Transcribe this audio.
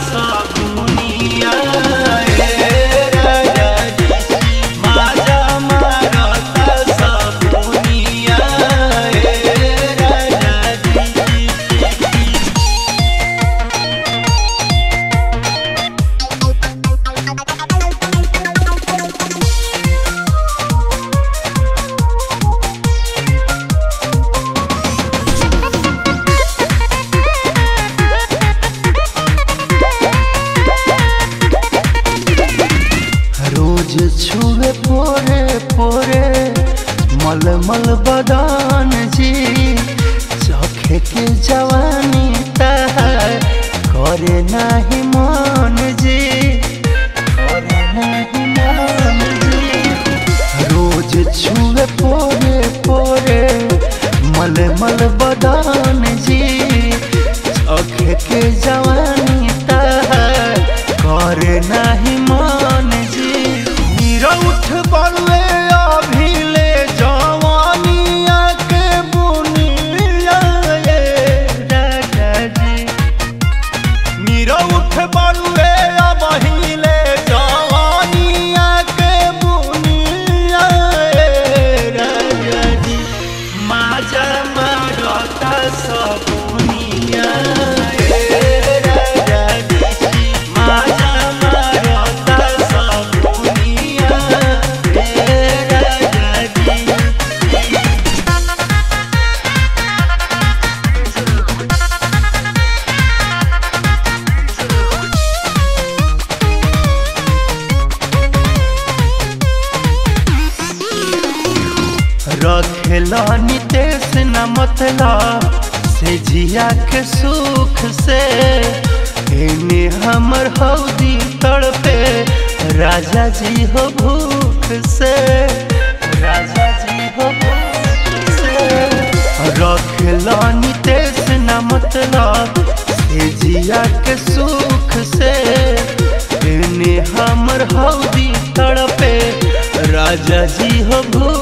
さ মদন জি চোখেকে জওয়ানি তাহার? করে নাহি মন জি রোজ ছুঁয়ে পরে পরে মলে মল বদন ਉੱਠ ਬਾਲੂਏ रखेला नितेश न मतलब से जिया के सुख से। एने हमर हौदी तड़पे, राजा जी हो भूख से। राजा जी हो भूख से। रखेला नितेश न मतलब से जिया के सुख से। एने हमर हौदी तड़पे, राजा जी हो भूख